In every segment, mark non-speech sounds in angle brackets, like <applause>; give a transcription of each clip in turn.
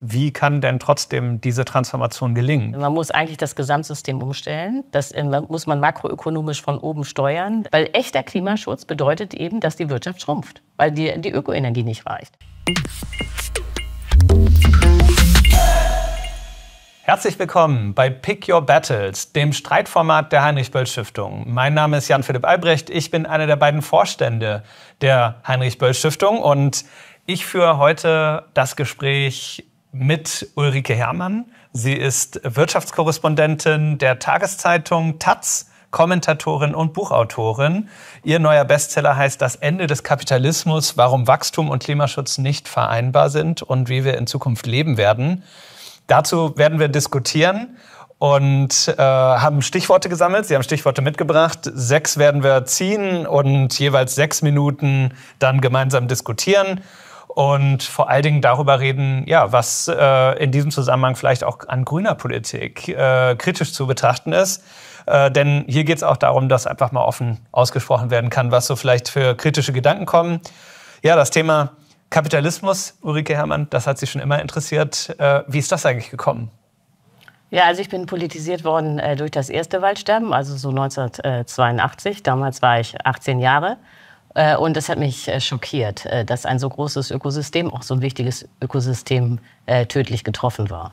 Wie kann denn trotzdem diese Transformation gelingen? Man muss eigentlich das Gesamtsystem umstellen. Das äh, muss man makroökonomisch von oben steuern. Weil echter Klimaschutz bedeutet eben, dass die Wirtschaft schrumpft, weil die, die Ökoenergie nicht reicht. Herzlich willkommen bei Pick Your Battles, dem Streitformat der Heinrich-Böll-Stiftung. Mein Name ist Jan-Philipp Albrecht. Ich bin einer der beiden Vorstände der Heinrich-Böll-Stiftung und ich führe heute das Gespräch mit Ulrike Herrmann. Sie ist Wirtschaftskorrespondentin der Tageszeitung Taz, Kommentatorin und Buchautorin. Ihr neuer Bestseller heißt Das Ende des Kapitalismus, warum Wachstum und Klimaschutz nicht vereinbar sind und wie wir in Zukunft leben werden. Dazu werden wir diskutieren und äh, haben Stichworte gesammelt. Sie haben Stichworte mitgebracht. Sechs werden wir ziehen und jeweils sechs Minuten dann gemeinsam diskutieren und vor allen Dingen darüber reden, ja, was äh, in diesem Zusammenhang vielleicht auch an grüner Politik äh, kritisch zu betrachten ist. Äh, denn hier geht es auch darum, dass einfach mal offen ausgesprochen werden kann, was so vielleicht für kritische Gedanken kommen. Ja, das Thema Kapitalismus, Ulrike Herrmann, das hat Sie schon immer interessiert. Äh, wie ist das eigentlich gekommen? Ja, also ich bin politisiert worden äh, durch das erste Waldsterben, also so 1982. Damals war ich 18 Jahre. Äh, und das hat mich äh, schockiert, äh, dass ein so großes Ökosystem, auch so ein wichtiges Ökosystem, tödlich getroffen war.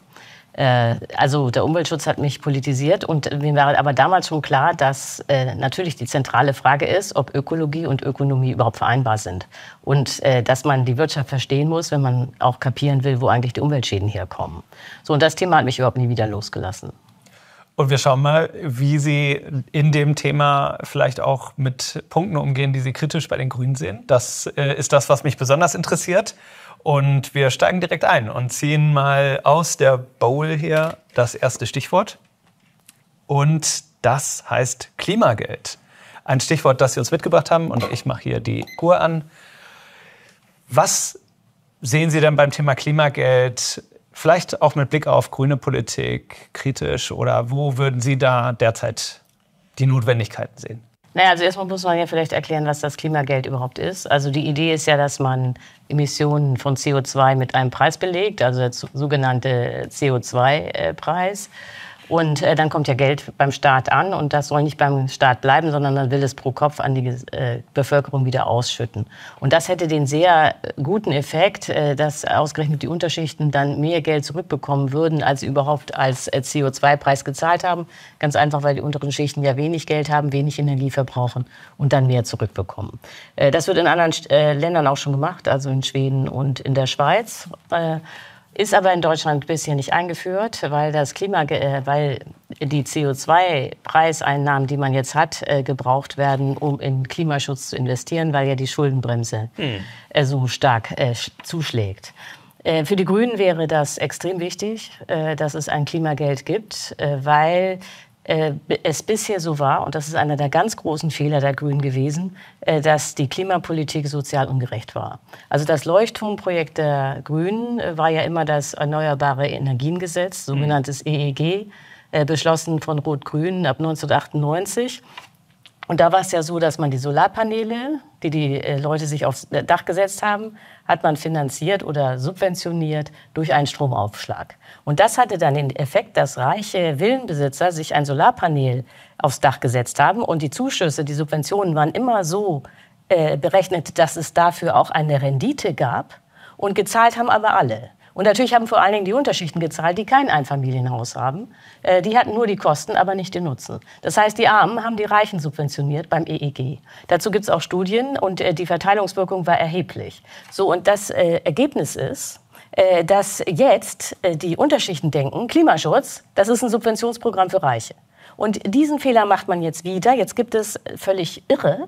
Also der Umweltschutz hat mich politisiert und mir war aber damals schon klar, dass natürlich die zentrale Frage ist, ob Ökologie und Ökonomie überhaupt vereinbar sind. Und dass man die Wirtschaft verstehen muss, wenn man auch kapieren will, wo eigentlich die Umweltschäden herkommen. So, und das Thema hat mich überhaupt nie wieder losgelassen. Und wir schauen mal, wie Sie in dem Thema vielleicht auch mit Punkten umgehen, die Sie kritisch bei den Grünen sehen. Das äh, ist das, was mich besonders interessiert. Und wir steigen direkt ein und ziehen mal aus der Bowl hier das erste Stichwort. Und das heißt Klimageld. Ein Stichwort, das Sie uns mitgebracht haben. Und ich mache hier die Uhr an. Was sehen Sie denn beim Thema Klimageld Vielleicht auch mit Blick auf grüne Politik kritisch oder wo würden Sie da derzeit die Notwendigkeiten sehen? Naja, also erstmal muss man ja vielleicht erklären, was das Klimageld überhaupt ist. Also die Idee ist ja, dass man Emissionen von CO2 mit einem Preis belegt, also der sogenannte CO2-Preis. Und äh, dann kommt ja Geld beim Staat an und das soll nicht beim Staat bleiben, sondern man will es pro Kopf an die äh, Bevölkerung wieder ausschütten. Und das hätte den sehr guten Effekt, äh, dass ausgerechnet die Unterschichten dann mehr Geld zurückbekommen würden, als sie überhaupt als äh, CO2-Preis gezahlt haben. Ganz einfach, weil die unteren Schichten ja wenig Geld haben, wenig Energie verbrauchen und dann mehr zurückbekommen. Äh, das wird in anderen äh, Ländern auch schon gemacht, also in Schweden und in der Schweiz. Ist aber in Deutschland bisher nicht eingeführt, weil das Klima, äh, weil die CO2-Preiseinnahmen, die man jetzt hat, äh, gebraucht werden, um in Klimaschutz zu investieren, weil ja die Schuldenbremse hm. Äh, so stark zuschlägt. Für die Grünen wäre das extrem wichtig, dass es ein Klimageld gibt, weil äh, es bisher so war, und das ist einer der ganz großen Fehler der Grünen gewesen, äh, dass die Klimapolitik sozial ungerecht war. Also das Leuchtturmprojekt der Grünen äh, war ja immer das Erneuerbare Energiengesetz, mhm. sogenanntes EEG, beschlossen von Rot-Grün ab 1998. Und da war es ja so, dass man die Solarpaneele, die die Leute sich aufs Dach gesetzt haben, hat man finanziert oder subventioniert durch einen Stromaufschlag. Und das hatte dann den Effekt, dass reiche Villenbesitzer sich ein Solarpanel aufs Dach gesetzt haben und die Zuschüsse, die Subventionen waren immer so äh, berechnet, dass es dafür auch eine Rendite gab und gezahlt haben aber alle. Und natürlich haben vor allen Dingen die Unterschichten gezahlt, die kein Einfamilienhaus haben. Äh, die hatten nur die Kosten, aber nicht den Nutzen. Das heißt, die Armen haben die Reichen subventioniert beim EEG. Dazu gibt es auch Studien und äh, die Verteilungswirkung war erheblich. So, und das äh, Ergebnis ist, dass jetzt die Unterschichten denken, Klimaschutz, das ist ein Subventionsprogramm für Reiche. Und diesen Fehler macht man jetzt wieder. Jetzt gibt es völlig irre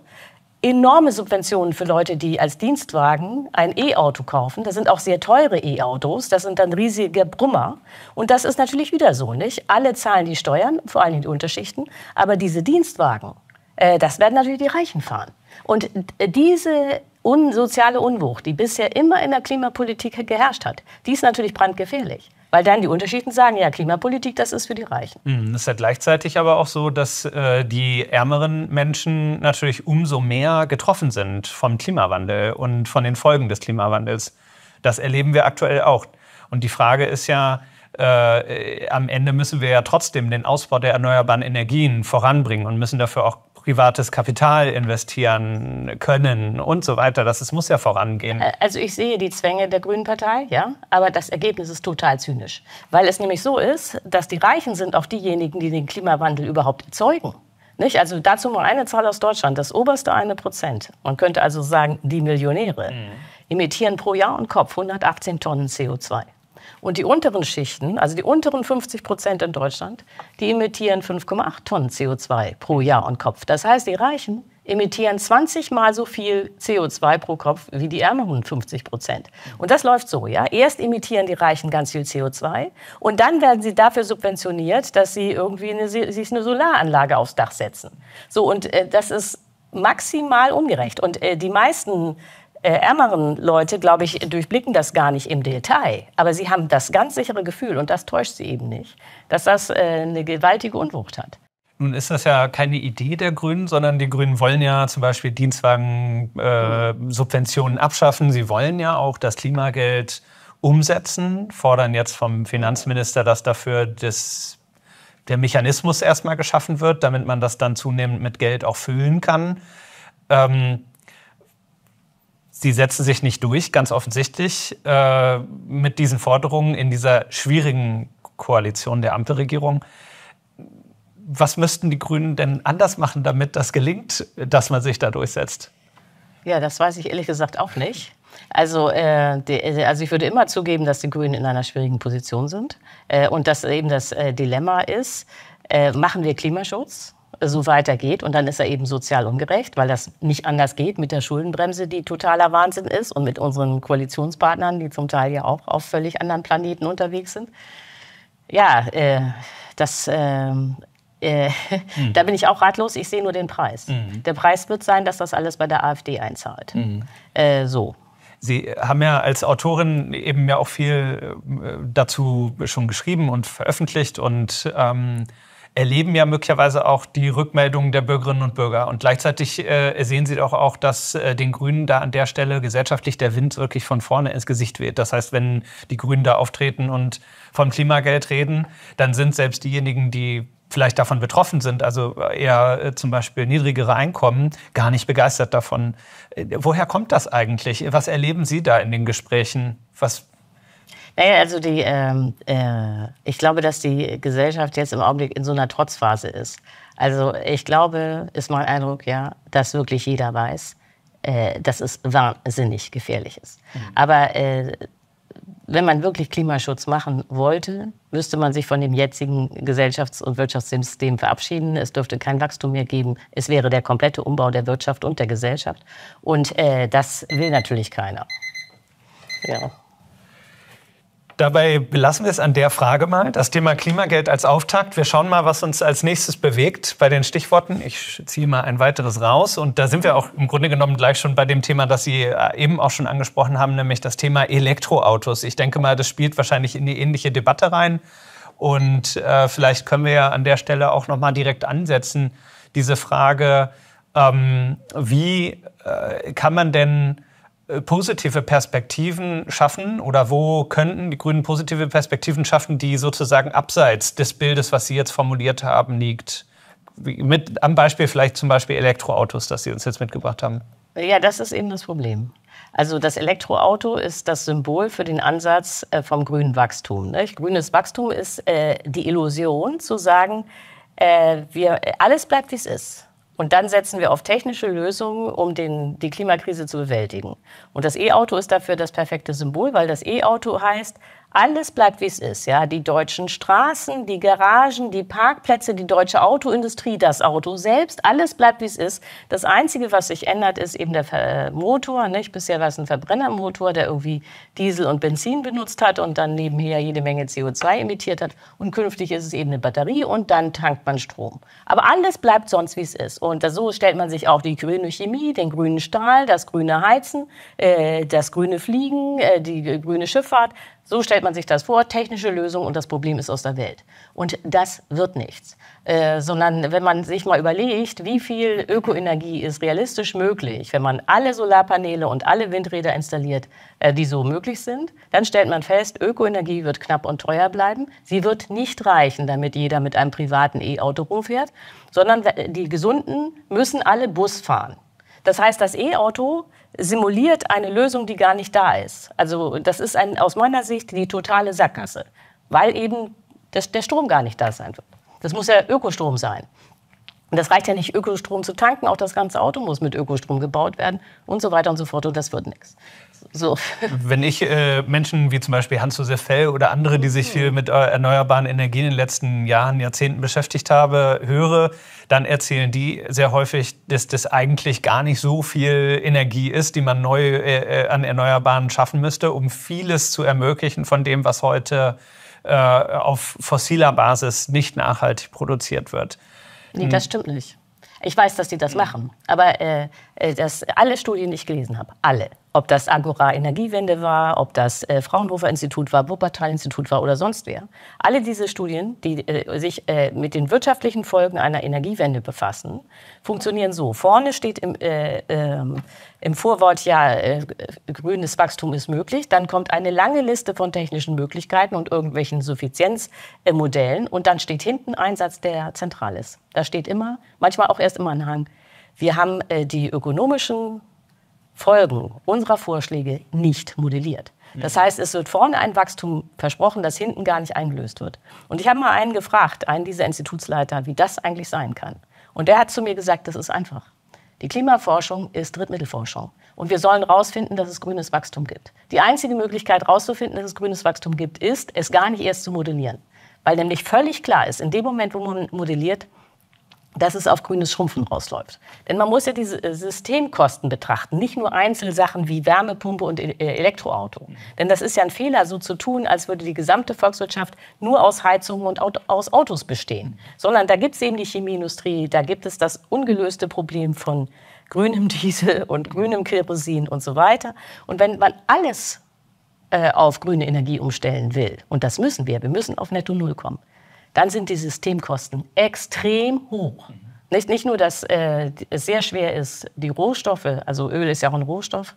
enorme Subventionen für Leute, die als Dienstwagen ein E-Auto kaufen. Das sind auch sehr teure E-Autos. Das sind dann riesige Brummer. Und das ist natürlich wieder so, nicht? Alle zahlen die Steuern, vor allem die Unterschichten. Aber diese Dienstwagen, äh, das werden natürlich die Reichen fahren. Und diese un soziale Unwucht, die bisher immer in der Klimapolitik geherrscht hat, die ist natürlich brandgefährlich. Weil dann die Unterschieden sagen, ja, Klimapolitik, das ist für die Reichen. Mhm, das ist ja gleichzeitig aber auch so, dass äh, die ärmeren Menschen natürlich umso mehr getroffen sind vom Klimawandel und von den Folgen des Klimawandels. Das erleben wir aktuell auch. Und die Frage ist ja, äh, am Ende müssen wir ja trotzdem den Ausbau der erneuerbaren Energien voranbringen und müssen dafür auch privates Kapital investieren können und so weiter. Das, das muss ja vorangehen. Also ich sehe die Zwänge der Grünen Partei, ja, aber das Ergebnis ist total zynisch. Weil es nämlich so ist, dass die Reichen sind auch diejenigen, die den Klimawandel überhaupt erzeugen. Nicht? Also dazu mal eine Zahl aus Deutschland. Das oberste eine Prozent, man könnte also sagen, die Millionäre, mhm. emittieren pro Jahr und Kopf 118 Tonnen CO2. Und die unteren Schichten, also die unteren 50 Prozent in Deutschland, die emittieren 5,8 Tonnen CO2 pro Jahr und Kopf. Das heißt, die Reichen emittieren 20 mal so viel CO2 pro Kopf wie die ärmeren 50 Prozent. Und das läuft so, ja. Erst emittieren die Reichen ganz viel CO2 und dann werden sie dafür subventioniert, dass sie irgendwie eine, sich eine Solaranlage aufs Dach setzen. So, und äh, das ist maximal ungerecht. Und äh, die meisten äh, ärmeren Leute, glaube ich, durchblicken das gar nicht im Detail. Aber sie haben das ganz sichere Gefühl, und das täuscht sie eben nicht, dass das äh, eine gewaltige Unwucht hat. Nun ist das ja keine Idee der Grünen, sondern die Grünen wollen ja zum Beispiel Dienstwagensubventionen äh, abschaffen. Sie wollen ja auch das Klimageld umsetzen, fordern jetzt vom Finanzminister, dass dafür das, der Mechanismus erstmal geschaffen wird, damit man das dann zunehmend mit Geld auch füllen kann. Ähm, Sie setzen sich nicht durch, ganz offensichtlich, äh, mit diesen Forderungen in dieser schwierigen Koalition der Ampelregierung. Was müssten die Grünen denn anders machen, damit das gelingt, dass man sich da durchsetzt? Ja, das weiß ich ehrlich gesagt auch nicht. Also, äh, die, also ich würde immer zugeben, dass die Grünen in einer schwierigen Position sind äh, und dass eben das äh, Dilemma ist, äh, machen wir Klimaschutz so weitergeht. Und dann ist er eben sozial ungerecht, weil das nicht anders geht mit der Schuldenbremse, die totaler Wahnsinn ist, und mit unseren Koalitionspartnern, die zum Teil ja auch auf völlig anderen Planeten unterwegs sind. Ja, äh, das. Äh, äh, mhm. Da bin ich auch ratlos. Ich sehe nur den Preis. Mhm. Der Preis wird sein, dass das alles bei der AfD einzahlt. Mhm. Äh, so. Sie haben ja als Autorin eben ja auch viel äh, dazu schon geschrieben und veröffentlicht und ähm, erleben ja möglicherweise auch die Rückmeldungen der Bürgerinnen und Bürger. Und gleichzeitig äh, sehen Sie doch auch, dass äh, den Grünen da an der Stelle gesellschaftlich der Wind wirklich von vorne ins Gesicht weht. Das heißt, wenn die Grünen da auftreten und vom Klimageld reden, dann sind selbst diejenigen, die vielleicht davon betroffen sind, also eher äh, zum Beispiel niedrigere Einkommen, gar nicht begeistert davon. Äh, woher kommt das eigentlich? Was erleben Sie da in den Gesprächen? Was naja, also die, ähm, äh, ich glaube, dass die Gesellschaft jetzt im Augenblick in so einer Trotzphase ist. Also ich glaube, ist mein Eindruck, ja, dass wirklich jeder weiß, äh, dass es wahnsinnig gefährlich ist. Mhm. Aber äh, wenn man wirklich Klimaschutz machen wollte, müsste man sich von dem jetzigen Gesellschafts- und Wirtschaftssystem verabschieden. Es dürfte kein Wachstum mehr geben. Es wäre der komplette Umbau der Wirtschaft und der Gesellschaft. Und äh, das will natürlich keiner. Ja. Dabei belassen wir es an der Frage mal. Das Thema Klimageld als Auftakt. Wir schauen mal, was uns als nächstes bewegt bei den Stichworten. Ich ziehe mal ein weiteres raus. Und da sind wir auch im Grunde genommen gleich schon bei dem Thema, das Sie äh, eben auch schon angesprochen haben, nämlich das Thema Elektroautos. Ich denke mal, das spielt wahrscheinlich in die ähnliche Debatte rein. Und äh, vielleicht können wir ja an der Stelle auch noch mal direkt ansetzen, diese Frage, ähm, wie äh, kann man denn positive Perspektiven schaffen oder wo könnten die Grünen positive Perspektiven schaffen, die sozusagen abseits des Bildes, was Sie jetzt formuliert haben, liegt? Mit, am Beispiel vielleicht zum Beispiel Elektroautos, das Sie uns jetzt mitgebracht haben. Ja, das ist eben das Problem. Also das Elektroauto ist das Symbol für den Ansatz äh, vom grünen Wachstum. Nicht? Grünes Wachstum ist äh, die Illusion zu sagen, äh, wir, alles bleibt wie es ist. Und dann setzen wir auf technische Lösungen, um den, die Klimakrise zu bewältigen. Und das E-Auto ist dafür das perfekte Symbol, weil das E-Auto heißt, alles bleibt, wie es ist. Ja? Die deutschen Straßen, die Garagen, die Parkplätze, die deutsche Autoindustrie, das Auto selbst, alles bleibt, wie es ist. Das Einzige, was sich ändert, ist eben der Motor. Nicht? Bisher war es ein Verbrennermotor, der irgendwie Diesel und Benzin benutzt hat und dann nebenher jede Menge CO2 emittiert hat. Und künftig ist es eben eine Batterie und dann tankt man Strom. Aber alles bleibt sonst, wie es ist. Und so stellt man sich auch die grüne Chemie, den grünen Stahl, das grüne Heizen, äh, das grüne Fliegen, äh, die grüne Schifffahrt So stellt man sich das vor, technische Lösung und das Problem ist aus der Welt. Und das wird nichts. Äh, sondern wenn man sich mal überlegt, wie viel Ökoenergie ist realistisch möglich, wenn man alle Solarpaneele und alle Windräder installiert, äh, die so möglich sind, dann stellt man fest, Ökoenergie wird knapp und teuer bleiben. Sie wird nicht reichen, damit jeder mit einem privaten E-Auto rumfährt, sondern die Gesunden müssen alle Bus fahren. Das heißt, das E-Auto simuliert eine Lösung, die gar nicht da ist. Also das ist ein, aus meiner Sicht die totale Sackgasse, weil eben das, der Strom gar nicht da sein wird. Das muss ja Ökostrom sein. Und das reicht ja nicht, Ökostrom zu tanken, auch das ganze Auto muss mit Ökostrom gebaut werden und so weiter und so fort. Und das wird nichts. So. <laughs> Wenn ich äh, Menschen wie zum Beispiel Hans-Josef Fell oder andere, die sich viel mit äh, erneuerbaren Energien in den letzten Jahren, Jahrzehnten beschäftigt habe, höre, dann erzählen die sehr häufig, dass das eigentlich gar nicht so viel Energie ist, die man neu äh, äh an Erneuerbaren schaffen müsste, um vieles zu ermöglichen von dem, was heute äh, auf fossiler Basis nicht nachhaltig produziert wird. Nee, das stimmt nicht. Ich weiß, dass die das machen. Aber äh, äh das, alle Studien, die ich gelesen habe, alle, ob das Agora Energiewende war, ob das äh, Fraunhofer Institut war, Wuppertal Institut war oder sonst wer. Alle diese Studien, die äh, sich äh, mit den wirtschaftlichen Folgen einer Energiewende befassen, funktionieren so. Vorne steht im, äh, ähm, im Vorwort ja, äh, grünes Wachstum ist möglich. Dann kommt eine lange Liste von technischen Möglichkeiten und irgendwelchen Suffizienzmodellen. Und dann steht hinten Einsatz, der zentral ist. Da steht immer, manchmal auch erst im Anhang, wir haben äh, die ökonomischen Folgen unserer Vorschläge nicht modelliert. Das heißt, es wird vorne ein Wachstum versprochen, das hinten gar nicht eingelöst wird. Und ich habe mal einen gefragt, einen dieser Institutsleiter, wie das eigentlich sein kann. Und der hat zu mir gesagt, das ist einfach. Die Klimaforschung ist Drittmittelforschung. Und wir sollen herausfinden, dass es grünes Wachstum gibt. Die einzige Möglichkeit herauszufinden, dass es grünes Wachstum gibt, ist, es gar nicht erst zu modellieren. Weil nämlich völlig klar ist, in dem Moment, wo man modelliert, dass es auf grünes Schrumpfen rausläuft. Denn man muss ja diese äh, Systemkosten betrachten, nicht nur Einzelsachen wie Wärmepumpe und äh, Elektroauto. Denn das ist ja ein Fehler, so zu tun, als würde die gesamte Volkswirtschaft nur aus Heizungen und aus Autos bestehen. Sondern da gibt es eben die Chemieindustrie, da gibt es das ungelöste Problem von grünem Diesel und grünem Kerosin und so weiter. Und wenn man alles äh, auf grüne Energie umstellen will, und das müssen wir, wir müssen auf Netto Null kommen, dann sind die Systemkosten extrem hoch. Nicht, nicht nur, dass äh, es sehr schwer ist, die Rohstoffe, also Öl ist ja auch ein Rohstoff,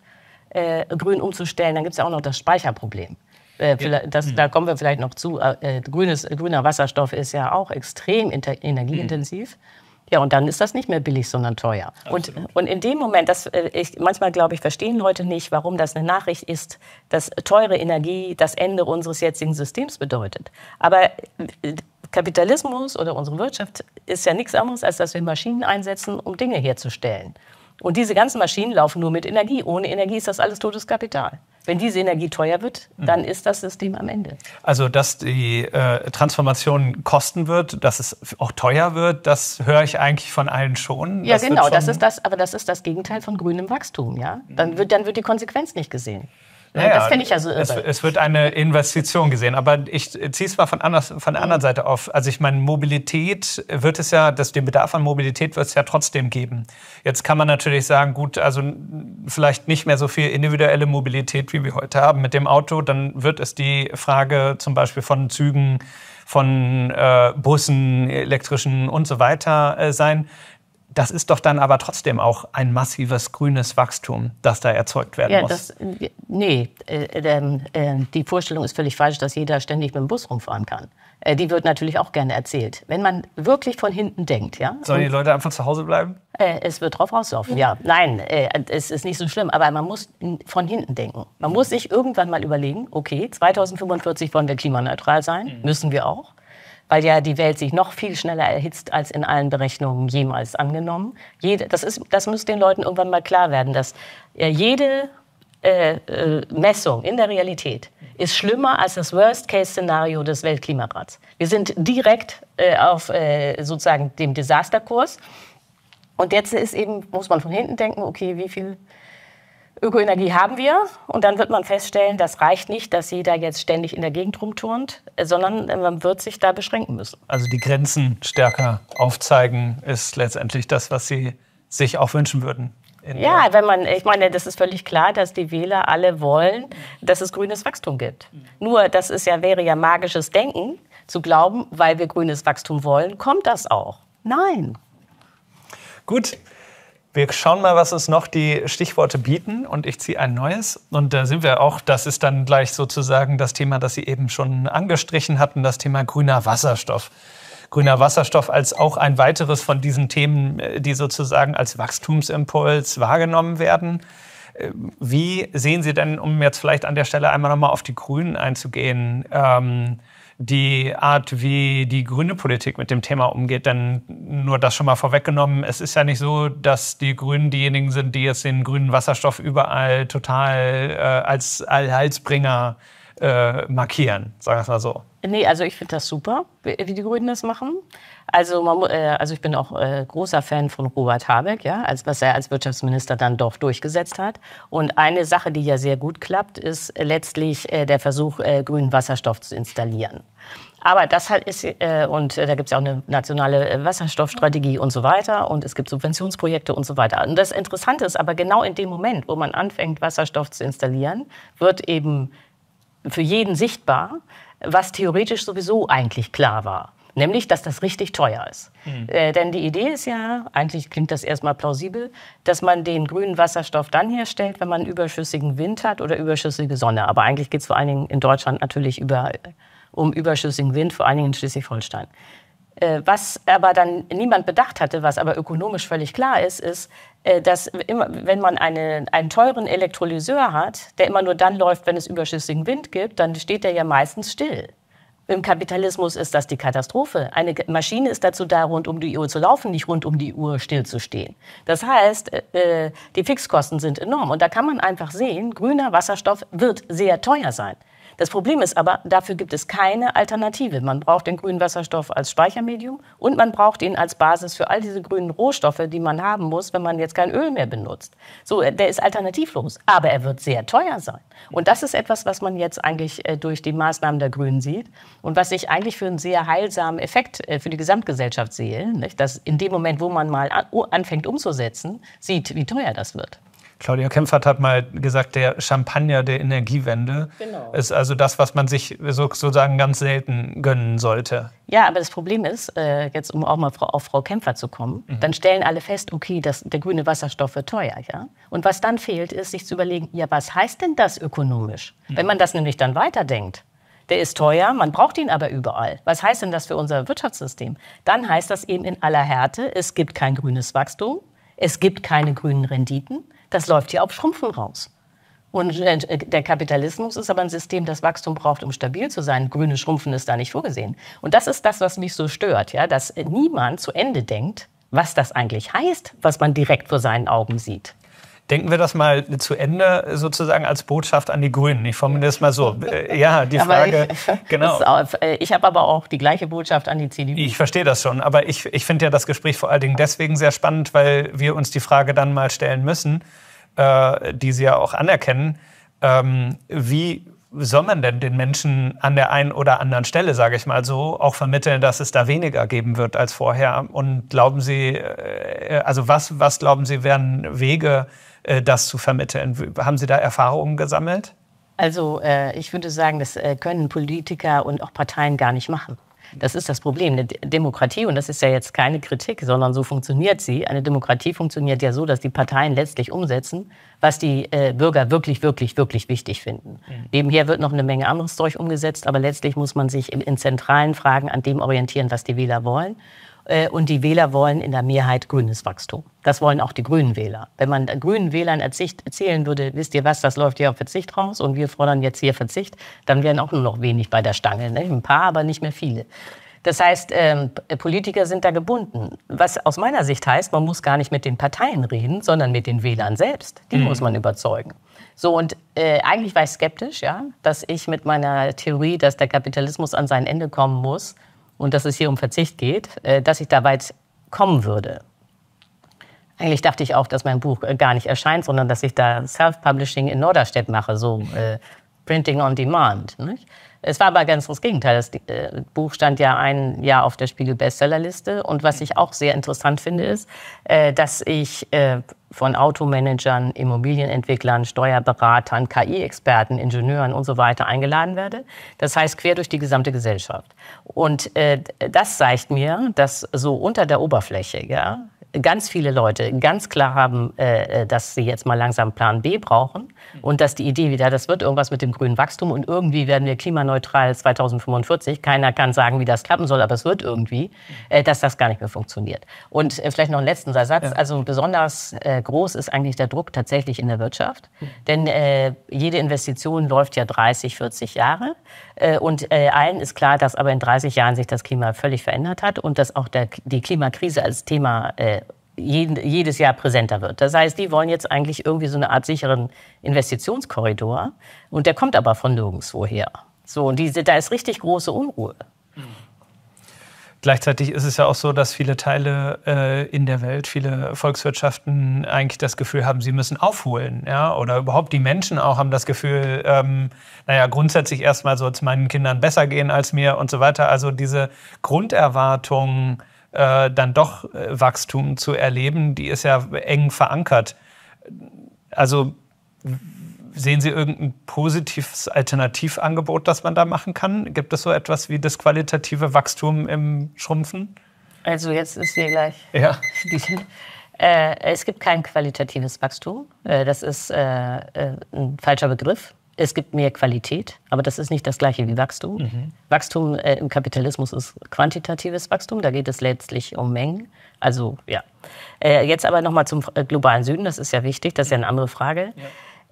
äh, grün umzustellen, dann gibt es ja auch noch das Speicherproblem. Äh, ja. das, hm. Da kommen wir vielleicht noch zu. Äh, grünes, grüner Wasserstoff ist ja auch extrem energieintensiv. Mhm. Ja, und dann ist das nicht mehr billig, sondern teuer. Und, und in dem Moment, das, äh, ich, manchmal glaube ich, verstehen Leute nicht, warum das eine Nachricht ist, dass teure Energie das Ende unseres jetzigen Systems bedeutet. Aber äh, Kapitalismus oder unsere Wirtschaft ist ja nichts anderes, als dass wir Maschinen einsetzen, um Dinge herzustellen. Und diese ganzen Maschinen laufen nur mit Energie. Ohne Energie ist das alles totes Kapital. Wenn diese Energie teuer wird, dann ist das System am Ende. Also, dass die äh, Transformation kosten wird, dass es auch teuer wird, das höre ich eigentlich von allen schon. Ja, das genau. Das ist das, aber das ist das Gegenteil von grünem Wachstum. Ja? Dann, wird, dann wird die Konsequenz nicht gesehen. Naja, das finde ich ja so irre. Es, es, wird eine Investition gesehen. Aber ich ziehe es mal von, anders, von der anderen Seite auf. Also ich meine, Mobilität wird es ja, dass den Bedarf an Mobilität wird es ja trotzdem geben. Jetzt kann man natürlich sagen, gut, also vielleicht nicht mehr so viel individuelle Mobilität, wie wir heute haben mit dem Auto. Dann wird es die Frage zum Beispiel von Zügen, von äh, Bussen, elektrischen und so weiter äh, sein. Das ist doch dann aber trotzdem auch ein massives grünes Wachstum, das da erzeugt werden ja, muss. Das, nee, äh, äh, die Vorstellung ist völlig falsch, dass jeder ständig mit dem Bus rumfahren kann. Äh, die wird natürlich auch gerne erzählt. Wenn man wirklich von hinten denkt, ja. Sollen die Leute einfach zu Hause bleiben? Äh, es wird drauf rauslaufen, ja. Nein, äh, es ist nicht so schlimm, aber man muss von hinten denken. Man muss sich irgendwann mal überlegen, okay, 2045 wollen wir klimaneutral sein, mhm. müssen wir auch weil ja die Welt sich noch viel schneller erhitzt als in allen Berechnungen jemals angenommen. Jede, das, ist, das muss den Leuten irgendwann mal klar werden, dass jede äh, äh, Messung in der Realität ist schlimmer als das Worst-Case-Szenario des Weltklimarats. Wir sind direkt äh, auf äh, sozusagen dem Desasterkurs. Und jetzt ist eben, muss man von hinten denken, okay, wie viel Ökoenergie haben wir und dann wird man feststellen, das reicht nicht, dass jeder jetzt ständig in der Gegend rumturnt, sondern man wird sich da beschränken müssen. Also die Grenzen stärker aufzeigen ist letztendlich das, was Sie sich auch wünschen würden ja, wenn man, ich meine, das ist völlig klar, dass die Wähler alle wollen, dass es grünes Wachstum gibt. Nur, das ist ja, wäre ja magisches Denken, zu glauben, weil wir grünes Wachstum wollen, kommt das auch. Nein. Gut. Wir schauen mal, was uns noch die Stichworte bieten und ich ziehe ein neues. Und da sind wir auch, das ist dann gleich sozusagen das Thema, das Sie eben schon angestrichen hatten, das Thema grüner Wasserstoff. Grüner Wasserstoff als auch ein weiteres von diesen Themen, äh, die sozusagen als Wachstumsimpuls wahrgenommen werden. Äh, wie sehen Sie denn, um jetzt vielleicht an der Stelle einmal nochmal auf die Grünen einzugehen, ähm, die Art, wie die grüne Politik mit dem Thema umgeht. Denn nur das schon mal vorweggenommen, es ist ja nicht so, dass die Grünen diejenigen sind, die jetzt den grünen Wasserstoff überall total äh, als Allheilsbringer äh, markieren, sagen wir es mal so. Nee, also ich finde das super, wie die Grünen das machen. Also, man, äh, also ich bin auch äh, großer Fan von Robert Habeck, ja, als, was er als Wirtschaftsminister dann doch durchgesetzt hat. Und eine Sache, die ja sehr gut klappt, ist letztlich äh, der Versuch, äh, grünen Wasserstoff zu installieren. Aber das halt ist, äh, und äh, da gibt es ja auch eine nationale äh, Wasserstoffstrategie und so weiter und es gibt Subventionsprojekte und so weiter. Und das Interessante ist aber genau in dem Moment, wo man anfängt, Wasserstoff zu installieren, wird eben für jeden sichtbar, was theoretisch sowieso eigentlich klar war. Nämlich, dass das richtig teuer ist. Mhm. Äh, denn die Idee ist ja, eigentlich klingt das erstmal plausibel, dass man den grünen Wasserstoff dann herstellt, wenn man überschüssigen Wind hat oder überschüssige Sonne. Aber eigentlich geht es vor allen Dingen in Deutschland natürlich über, um überschüssigen Wind, vor allen Dingen in Schleswig-Holstein. Äh, was aber dann niemand bedacht hatte, was aber ökonomisch völlig klar ist, ist, äh, dass immer, wenn man eine, einen teuren Elektrolyseur hat, der immer nur dann läuft, wenn es überschüssigen Wind gibt, dann steht der ja meistens still. Im Kapitalismus ist das die Katastrophe. Eine Maschine ist dazu da, rund um die Uhr zu laufen, nicht rund um die Uhr stillzustehen. Das heißt, äh, die Fixkosten sind enorm. Und da kann man einfach sehen, grüner Wasserstoff wird sehr teuer sein. Das Problem ist aber, dafür gibt es keine Alternative. Man braucht den grünen Wasserstoff als Speichermedium und man braucht ihn als Basis für all diese grünen Rohstoffe, die man haben muss, wenn man jetzt kein Öl mehr benutzt. So, äh, der ist alternativlos, aber er wird sehr teuer sein. Und das ist etwas, was man jetzt eigentlich äh, durch die Maßnahmen der Grünen sieht und was ich eigentlich für einen sehr heilsamen Effekt äh, für die Gesamtgesellschaft sehe, dass in dem Moment, wo man mal anfängt umzusetzen, sieht, wie teuer das wird. Claudia Kempfert hat mal gesagt, der Champagner der Energiewende genau. ist also das, was man sich sozusagen ganz selten gönnen sollte. Ja, aber das Problem ist, äh, jetzt um auch mal auf Frau Kempfert zu kommen, mhm. dann stellen alle fest, okay, das, der grüne Wasserstoff wird teuer. Ja? Und was dann fehlt, ist, sich zu überlegen, ja, was heißt denn das ökonomisch? Mhm. Wenn man das nämlich dann weiterdenkt, der ist teuer, man braucht ihn aber überall. Was heißt denn das für unser Wirtschaftssystem? Dann heißt das eben in aller Härte, es gibt kein grünes Wachstum, es gibt keine grünen Renditen, das läuft hier auf Schrumpfen raus. Und äh, der Kapitalismus ist aber ein System, das Wachstum braucht, um stabil zu sein. Grüne Schrumpfen ist da nicht vorgesehen. Und das ist das, was mich so stört, ja, dass niemand zu Ende denkt, was das eigentlich heißt, was man direkt vor seinen Augen sieht. Denken wir das mal zu Ende sozusagen als Botschaft an die Grünen. Ich formuliere es mal so. Äh, ja, die <laughs> Frage. Ich, genau. Auch, äh, ich habe aber auch die gleiche Botschaft an die CDU. Ich verstehe das schon. Aber ich, ich finde ja das Gespräch vor allen Dingen deswegen sehr spannend, weil wir uns die Frage dann mal stellen müssen, äh, die Sie ja auch anerkennen. Ähm, wie soll man denn den Menschen an der einen oder anderen Stelle, sage ich mal so, auch vermitteln, dass es da weniger geben wird als vorher? Und glauben Sie, äh, also was, was glauben Sie, wären Wege, äh, das zu vermitteln. Haben Sie da Erfahrungen gesammelt? Also äh, ich würde sagen, das äh, können Politiker und auch Parteien gar nicht machen. Das ist das Problem. Eine Demokratie, und das ist ja jetzt keine Kritik, sondern so funktioniert sie. Eine Demokratie funktioniert ja so, dass die Parteien letztlich umsetzen, was die äh, Bürger wirklich, wirklich, wirklich wichtig finden. Mhm. Nebenher wird noch eine Menge anderes Zeug umgesetzt, aber letztlich muss man sich in, in zentralen Fragen an dem orientieren, was die Wähler wollen. Äh, und die Wähler wollen in der Mehrheit grünes Wachstum. Das wollen auch die grünen Wähler. Wenn man grünen Wählern erzählen würde, wisst ihr was, das läuft hier auf Verzicht raus und wir fordern jetzt hier Verzicht, dann wären auch nur noch wenig bei der Stange. Ne? Ein paar, aber nicht mehr viele. Das heißt, ähm, Politiker sind da gebunden. Was aus meiner Sicht heißt, man muss gar nicht mit den Parteien reden, sondern mit den Wählern selbst. Die mhm. muss man überzeugen. So, und äh, eigentlich war ich skeptisch, ja, dass ich mit meiner Theorie, dass der Kapitalismus an sein Ende kommen muss, und dass es hier um Verzicht geht, äh, dass ich da weit kommen würde. Eigentlich dachte ich auch, dass mein Buch äh, gar nicht erscheint, sondern dass ich da Self-Publishing in Norderstedt mache, so äh, Printing on Demand. Nicht? Es war aber ganz das Gegenteil. Das äh, Buch stand ja ein Jahr auf der Spiegel-Bestsellerliste. Und was ich auch sehr interessant finde, ist, äh, dass ich äh, von Automanagern, Immobilienentwicklern, Steuerberatern, KI-Experten, Ingenieuren und so weiter eingeladen werde. Das heißt, quer durch die gesamte Gesellschaft. Und das zeigt mir, dass so unter der Oberfläche, ja, ganz viele Leute ganz klar haben, äh, äh, dass sie jetzt mal langsam Plan B brauchen und dass die Idee wieder, das wird irgendwas mit dem grünen Wachstum und irgendwie werden wir klimaneutral 2045. Keiner kann sagen, wie das klappen soll, aber es wird irgendwie, äh, dass das gar nicht mehr funktioniert. Und äh, vielleicht noch einen letzten Satz. Ja. Also besonders äh, groß ist eigentlich der Druck tatsächlich in der Wirtschaft, denn äh, jede Investition läuft ja 30, 40 Jahre und allen ist klar, dass aber in 30 Jahren sich das Klima völlig verändert hat und dass auch der, die Klimakrise als Thema jedes Jahr präsenter wird. Das heißt, die wollen jetzt eigentlich irgendwie so eine Art sicheren Investitionskorridor und der kommt aber von nirgendwo her. So, und diese, da ist richtig große Unruhe. Gleichzeitig ist es ja auch so, dass viele Teile äh, in der Welt, viele Volkswirtschaften eigentlich das Gefühl haben, sie müssen aufholen. Ja? Oder überhaupt die Menschen auch haben das Gefühl, ähm, naja, grundsätzlich erstmal soll es meinen Kindern besser gehen als mir und so weiter. Also diese Grunderwartung, äh, dann doch äh, Wachstum zu erleben, die ist ja eng verankert. Also sehen Sie irgendein positives Alternativangebot, das man da machen kann? Gibt es so etwas wie das qualitative Wachstum im Schrumpfen? Also jetzt ist hier gleich. Ja. <laughs> äh, es gibt kein qualitatives Wachstum. Äh, das ist äh, äh, ein falscher Begriff. Es gibt mehr Qualität, aber das ist nicht das gleiche wie Wachstum. Mhm. Wachstum äh, im Kapitalismus ist quantitatives Wachstum, da geht es letztlich um Mengen. Also ja. Jetzt aber nochmal zum globalen Süden, das ist ja wichtig, das ist ja eine andere Frage. Ja.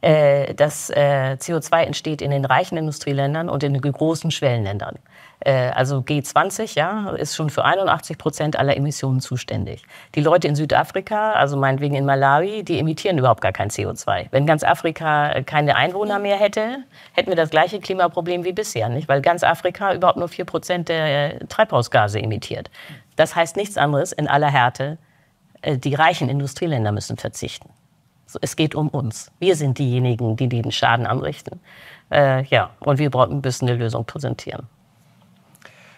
Äh, das äh, CO2 entsteht in den reichen Industrieländern und in den großen Schwellenländern. Äh, also G20 ja, ist schon für 81 Prozent aller Emissionen zuständig. Die Leute in Südafrika, also meinetwegen in Malawi, die emittieren überhaupt gar kein CO2. Wenn ganz Afrika keine Einwohner mehr hätte, hätten wir das gleiche Klimaproblem wie bisher, nicht? weil ganz Afrika überhaupt nur 4 Prozent der Treibhausgase emittiert. Das heißt nichts anderes in aller Härte, die reichen Industrieländer müssen verzichten. Es geht um uns. Wir sind diejenigen, die den Schaden anrichten. Äh, ja, und wir müssen eine Lösung präsentieren.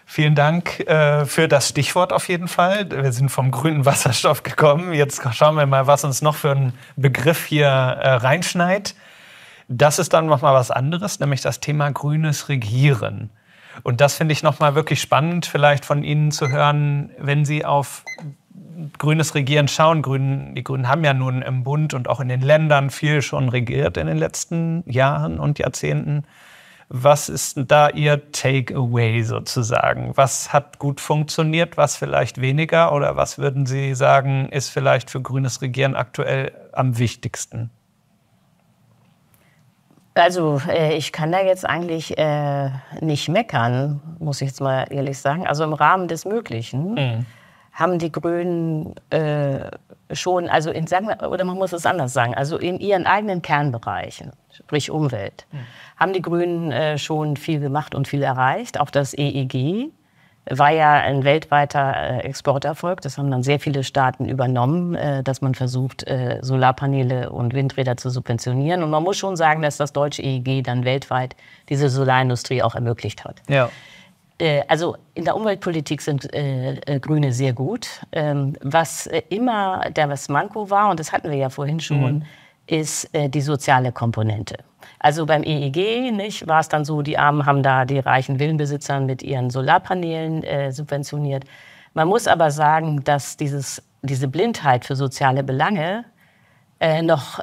Vielen Dank äh, für das Stichwort auf jeden Fall. Wir sind vom grünen Wasserstoff gekommen. Jetzt schauen wir mal, was uns noch für ein Begriff hier äh, reinschneit. Das ist dann noch mal was anderes, nämlich das Thema grünes Regieren. Und das finde ich noch mal wirklich spannend, vielleicht von Ihnen zu hören, wenn Sie auf grünes Regieren schauen. Grünen, die Grünen haben ja nun im Bund und auch in den Ländern viel schon regiert in den letzten Jahren und Jahrzehnten. Was ist da Ihr Takeaway sozusagen? Was hat gut funktioniert, was vielleicht weniger? Oder was würden Sie sagen, ist vielleicht für grünes Regieren aktuell am wichtigsten? Also äh, ich kann da jetzt eigentlich äh, nicht meckern, muss ich jetzt mal ehrlich sagen. Also im Rahmen des Möglichen. Mhm haben die Grünen äh, schon, also in, sagen wir, oder man muss es anders sagen, also in ihren eigenen Kernbereichen, sprich Umwelt, mhm. haben die Grünen äh, schon viel gemacht und viel erreicht. Auch das EEG war ja ein weltweiter äh, Exporterfolg. Das haben dann sehr viele Staaten übernommen, äh, dass man versucht, äh, Solarpaneele und Windräder zu subventionieren. Und man muss schon sagen, dass das deutsche EEG dann weltweit diese Solarindustrie auch ermöglicht hat. Ja. Äh, also in der Umweltpolitik sind äh, äh, Grüne sehr gut. Ähm, was äh, immer der was Manko war, und das hatten wir ja vorhin schon, mhm. ist äh, die soziale Komponente. Also beim EEG nicht, war es dann so, die Armen haben da die reichen Villenbesitzer mit ihren Solarpanelen äh, subventioniert. Man muss aber sagen, dass dieses, diese Blindheit für soziale Belange noch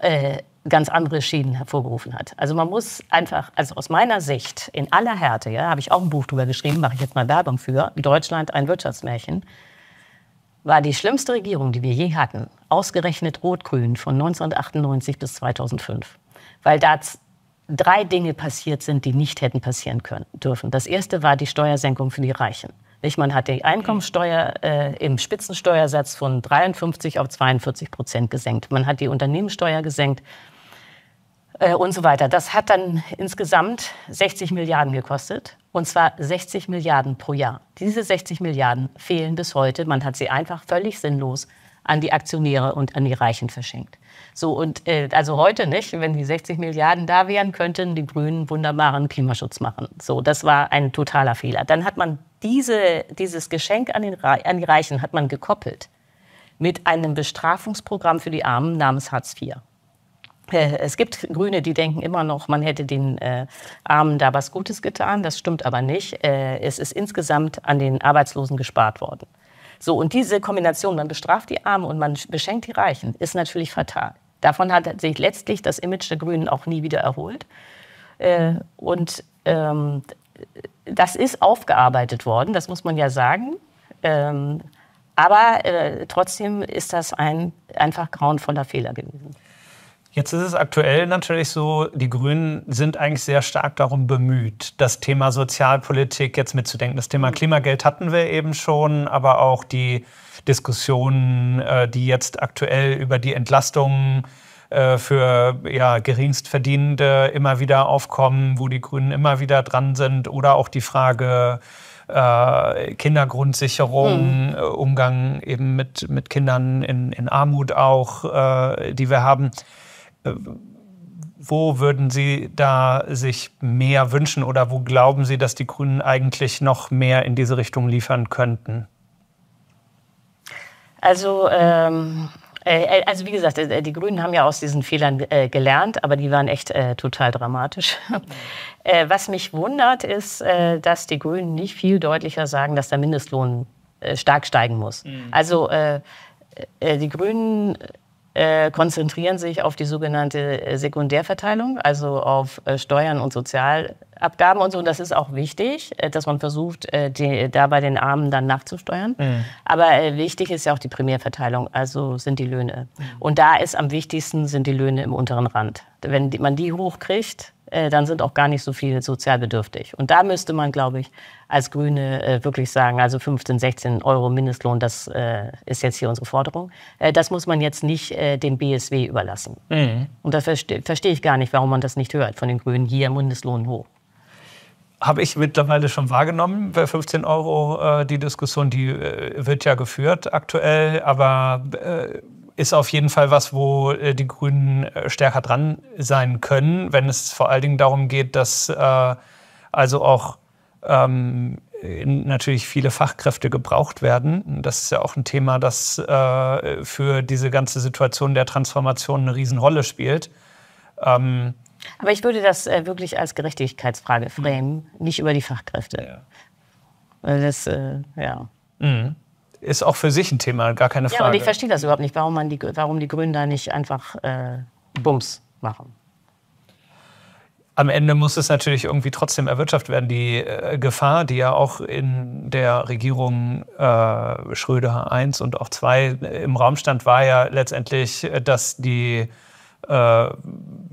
ganz andere Schäden hervorgerufen hat. Also man muss einfach, also aus meiner Sicht, in aller Härte, ja, habe ich auch ein Buch drüber geschrieben, mache ich jetzt mal Werbung für, Deutschland ein Wirtschaftsmärchen, war die schlimmste Regierung, die wir je hatten, ausgerechnet Rot-Grün von 1998 bis 2005. Weil da drei Dinge passiert sind, die nicht hätten passieren können, dürfen. Das erste war die Steuersenkung für die Reichen. Man hat die Einkommensteuer äh, im Spitzensteuersatz von 53 auf 42 Prozent gesenkt. Man hat die Unternehmenssteuer gesenkt äh, und so weiter. Das hat dann insgesamt 60 Milliarden gekostet. Und zwar 60 Milliarden pro Jahr. Diese 60 Milliarden fehlen bis heute. Man hat sie einfach völlig sinnlos an die Aktionäre und an die Reichen verschenkt. So, und äh, also heute nicht, wenn die 60 Milliarden da wären, könnten die Grünen wunderbaren Klimaschutz machen. So, das war ein totaler Fehler. Dann hat man diese, dieses Geschenk an, den, an die Reichen hat man gekoppelt mit einem Bestrafungsprogramm für die Armen namens Hartz IV. Äh, es gibt Grüne, die denken immer noch, man hätte den äh, Armen da was Gutes getan. Das stimmt aber nicht. Äh, es ist insgesamt an den Arbeitslosen gespart worden. So, und diese Kombination, man bestraft die Armen und man beschenkt die Reichen, ist natürlich fatal. Davon hat sich letztlich das Image der Grünen auch nie wieder erholt. Und ähm, das ist aufgearbeitet worden, das muss man ja sagen. Ähm, aber trotzdem ist das ein einfach grauenvoller Fehler gewesen. Jetzt ist es aktuell natürlich so, die Grünen sind eigentlich sehr stark darum bemüht, das Thema Sozialpolitik jetzt mitzudenken. Das Thema Klimageld hatten wir eben schon, aber auch die Diskussionen, äh, die jetzt aktuell über die Entlastungen äh, für ja, Geringstverdienende immer wieder aufkommen, wo die Grünen immer wieder dran sind, oder auch die Frage, äh, Kindergrundsicherung, hm. Umgang eben mit, mit Kindern in, in Armut auch, äh, die wir haben. Wo würden Sie da sich mehr wünschen oder wo glauben Sie, dass die Grünen eigentlich noch mehr in diese Richtung liefern könnten? Also, ähm, äh, also wie gesagt, äh, die Grünen haben ja aus diesen Fehlern äh, gelernt, aber die waren echt äh, total dramatisch. <laughs> Äh, was mich wundert, ist, äh, dass die Grünen nicht viel deutlicher sagen, dass der Mindestlohn stark steigen muss. Mhm. Also die Grünen äh, konzentrieren sich auf die sogenannte äh, Sekundärverteilung, also auf äh, Steuern und Sozialabgaben und so. Und das ist auch wichtig, äh, dass man versucht, äh, die, da bei den Armen dann nachzusteuern. Mhm. Aber wichtig ist ja auch die Primärverteilung, also sind die Löhne. Mhm. Und da ist am wichtigsten sind die Löhne im unteren Rand. Wenn man die hochkriegt, äh, dann sind auch gar nicht so viele sozial bedürftig. Und da müsste man, glaube ich, als Grüne äh, wirklich sagen, also 15, 16 Euro Mindestlohn, das äh, ist jetzt hier unsere Forderung. Äh, das muss man jetzt nicht äh, dem BSW überlassen. Mhm. Und da verstehe versteh ich gar nicht, warum man das nicht hört von den Grünen, hier Mindestlohn hoch. Habe ich mittlerweile schon wahrgenommen, bei 15 Euro äh, die Diskussion, die wird ja geführt aktuell, aber ist auf jeden Fall was, wo äh, die Grünen äh, stärker dran sein können, wenn es vor allen Dingen darum geht, dass äh, also auch ähm, natürlich viele Fachkräfte gebraucht werden. Das ist ja auch ein Thema, das äh, für diese ganze Situation der Transformation eine Riesenrolle spielt. Ähm, aber ich würde das äh, wirklich als Gerechtigkeitsfrage framen, mhm. nicht über die Fachkräfte. Ja. Das, äh, ja. Mhm ist auch für sich ein Thema, gar keine Frage. Ja, und ich verstehe das überhaupt nicht, warum, man die, warum die Grünen da nicht einfach äh, Bums machen. Am Ende muss es natürlich irgendwie trotzdem erwirtschaftet werden. Die äh, Gefahr, die ja auch in der Regierung äh, Schröder 1 und auch 2 im Raum stand, war ja letztendlich, dass die äh,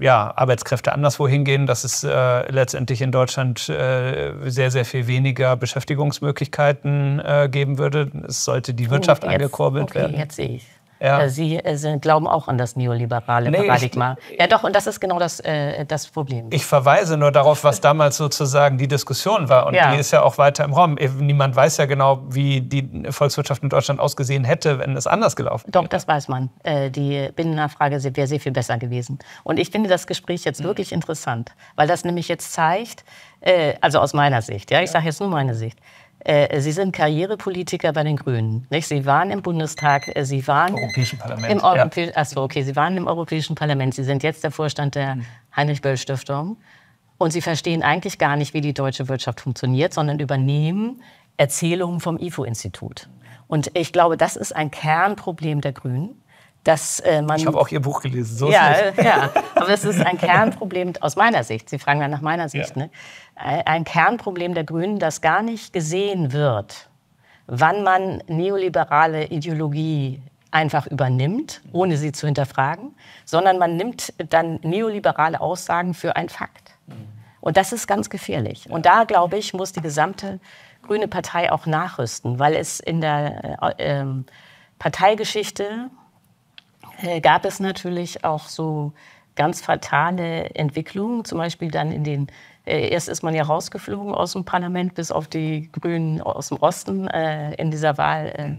ja, Arbeitskräfte anderswo hingehen, dass es äh, letztendlich in Deutschland äh, sehr, sehr viel weniger Beschäftigungsmöglichkeiten äh, geben würde. Es sollte die Wirtschaft oh, jetzt, angekurbelt okay, werden. Jetzt sehe ich. Ja. Äh, Sie, äh, Sie, glauben auch an das neoliberale nee, Paradigma. Ich, ja, doch, und das ist genau das, äh, das Problem. Ich verweise nur darauf, was damals sozusagen die Diskussion war. Und ja. die ist ja auch weiter im Raum. Niemand weiß ja genau, wie die Volkswirtschaft in Deutschland ausgesehen hätte, wenn es anders gelaufen wäre. Doch, das weiß man. Äh, die Binnennachfrage wäre sehr viel besser gewesen. Und ich finde das Gespräch jetzt mhm. wirklich interessant, weil das nämlich jetzt zeigt, äh, also aus meiner Sicht, ja, ich sage jetzt nur meine Sicht, äh, Sie sind Karrierepolitiker bei den Grünen. Nicht? Sie waren im Bundestag, äh, Sie waren Europäischen Parlament. Im Europä ja. Achso, okay, Sie waren im Europäischen Parlament. Sie sind jetzt der Vorstand der hm. Heinrich-Böll-Stiftung. Und Sie verstehen eigentlich gar nicht, wie die deutsche Wirtschaft funktioniert, sondern übernehmen Erzählungen vom IFO-Institut. Und ich glaube, das ist ein Kernproblem der Grünen. Dass, äh, man, ich habe auch Ihr Buch gelesen. So ja, ja, aber es ist ein <laughs> Kernproblem aus meiner Sicht. Sie fragen dann nach meiner Sicht. Ja. Ne? Ein Kernproblem der Grünen, das gar nicht gesehen wird, wann man neoliberale Ideologie einfach übernimmt, ohne sie zu hinterfragen, sondern man nimmt dann neoliberale Aussagen für ein Fakt. Und das ist ganz gefährlich. Und da, glaube ich, muss die gesamte Grüne Partei auch nachrüsten, weil es in der äh, äh, Parteigeschichte äh, gab es natürlich auch so ganz fatale Entwicklungen, zum Beispiel dann in den äh, erst ist man ja rausgeflogen aus dem Parlament, bis auf die Grünen aus dem Osten äh, in dieser Wahl. Äh,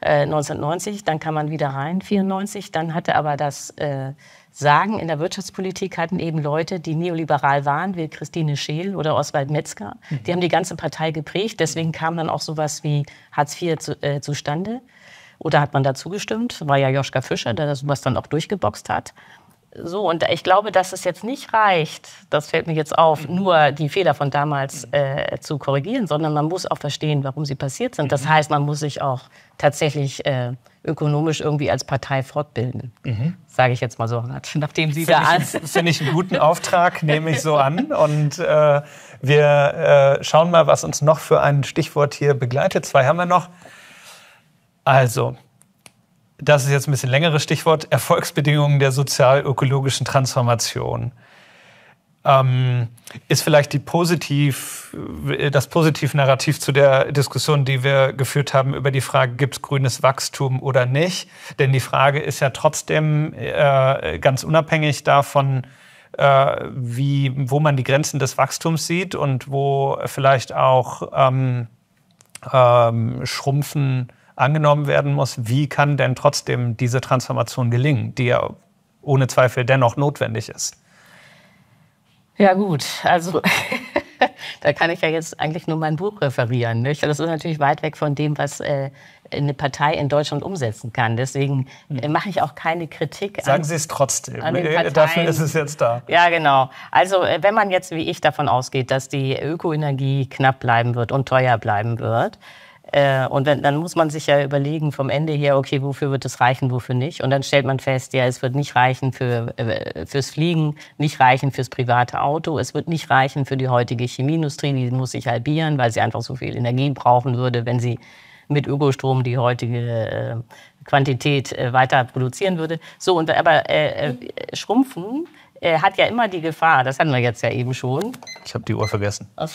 äh, 1990, dann kam man wieder rein, 94. Dann hatte aber das äh, Sagen in der Wirtschaftspolitik hatten eben Leute, die neoliberal waren, wie Christine Scheel oder Oswald Metzger. Mhm. Die haben die ganze Partei geprägt. Deswegen kam dann auch sowas wie Hartz IV zu, äh, zustande. Oder hat man dazu gestimmt? War ja Joschka Fischer, der das was dann auch durchgeboxt hat. So, und ich glaube, dass es jetzt nicht reicht, das fällt mir jetzt auf, nur die Fehler von damals äh, zu korrigieren, sondern man muss auch verstehen, warum sie passiert sind. Das mhm. heißt, man muss sich auch tatsächlich äh, ökonomisch irgendwie als Partei fortbilden. Mhm. Sage ich jetzt mal so, <laughs> nachdem Sie Find da Finde ich einen guten Auftrag, nehme ich so an. Und äh, wir äh, schauen mal, was uns noch für ein Stichwort hier begleitet. Zwei haben wir noch. Also, das ist jetzt ein bisschen längeres Stichwort, Erfolgsbedingungen der sozial-ökologischen Transformation. Ähm, ist vielleicht die positiv, das Positivnarrativ zu der Diskussion, die wir geführt haben über die Frage, gibt es grünes Wachstum oder nicht? Denn die Frage ist ja trotzdem äh, ganz unabhängig davon, äh, wie, wo man die Grenzen des Wachstums sieht und wo vielleicht auch ähm, ähm, Schrumpfen angenommen werden muss, wie kann denn trotzdem diese Transformation gelingen, die ja ohne Zweifel dennoch notwendig ist? Ja gut, also <laughs> da kann ich ja jetzt eigentlich nur mein Buch referieren. Nicht? Das ist natürlich weit weg von dem, was äh, eine Partei in Deutschland umsetzen kann. Deswegen äh, hm. mache ich auch keine Kritik. Sagen an, Sie es trotzdem. Äh, dafür ist es jetzt da. Ja, genau. Also äh, wenn man jetzt wie ich davon ausgeht, dass die Ökoenergie knapp bleiben wird und teuer bleiben wird, äh, und dann, dann, muss man sich ja überlegen vom Ende her, okay, wofür wird es reichen, wofür nicht. Und dann stellt man fest, ja, es wird nicht reichen für, äh, fürs Fliegen, nicht reichen fürs private Auto, es wird nicht reichen für die heutige Chemieindustrie, die muss sich halbieren, weil sie einfach so viel Energie brauchen würde, wenn sie mit Ökostrom die heutige äh, Quantität äh, weiter produzieren würde. So, und aber äh, äh, schrumpfen äh, hat ja immer die Gefahr, das hatten wir jetzt ja eben schon. Ich habe die Uhr vergessen. <laughs> Aber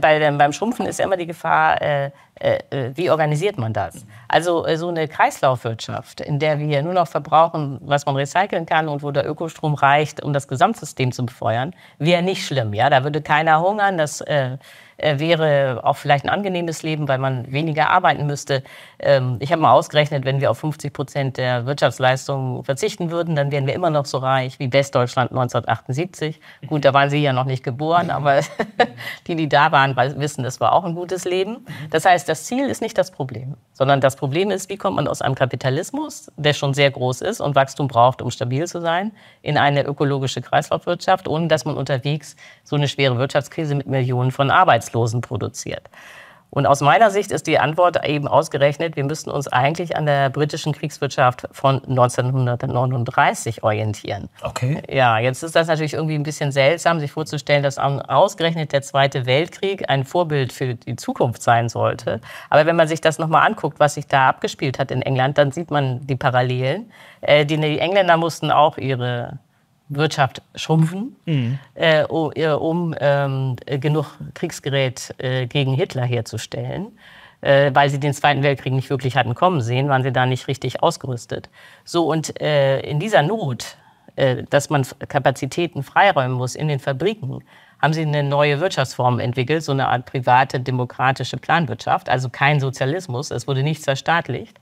bei, beim Schrumpfen ist ja immer die Gefahr, äh, äh, äh, wie organisiert man das? Also äh, so eine Kreislaufwirtschaft, in der wir nur noch verbrauchen, was man recyceln kann und wo der Ökostrom reicht, um das Gesamtsystem zu befeuern, wäre nicht schlimm. Ja, da würde keiner hungern. Das äh, wäre auch vielleicht ein angenehmes Leben, weil man weniger arbeiten müsste. Ähm, ich habe mal ausgerechnet, wenn wir auf 50 Prozent der Wirtschaftsleistung verzichten würden, dann wären wir immer noch so reich wie Westdeutschland 1978. Gut, da waren Sie ja noch nicht geboren, aber <laughs> die, die da waren, wissen, das war auch ein gutes Leben. Das heißt, das Ziel ist nicht das Problem, sondern das Problem ist, wie kommt man aus einem Kapitalismus, der schon sehr groß ist und Wachstum braucht, um stabil zu sein, in eine ökologische Kreislaufwirtschaft, ohne dass man unterwegs so eine schwere Wirtschaftskrise mit Millionen von Arbeits Arbeitslosen produziert. Und aus meiner Sicht ist die Antwort eben ausgerechnet, wir müssten uns eigentlich an der britischen Kriegswirtschaft von 1939 orientieren. Okay. Ja, jetzt ist das natürlich irgendwie ein bisschen seltsam, sich vorzustellen, dass ausgerechnet der Zweite Weltkrieg ein Vorbild für die Zukunft sein sollte. Aber wenn man sich das nochmal anguckt, was sich da abgespielt hat in England, dann sieht man die Parallelen. Äh, die Engländer mussten auch ihre Wirtschaft schrumpfen, mhm. äh, um ähm, genug Kriegsgerät äh, gegen Hitler herzustellen. Äh, weil sie den Zweiten Weltkrieg nicht wirklich hatten kommen sehen, waren sie da nicht richtig ausgerüstet. So, und äh, in dieser Not, äh, dass man Kapazitäten freiräumen muss in den Fabriken, haben sie eine neue Wirtschaftsform entwickelt, so eine Art private demokratische Planwirtschaft, also kein Sozialismus, es wurde nichts verstaatlicht.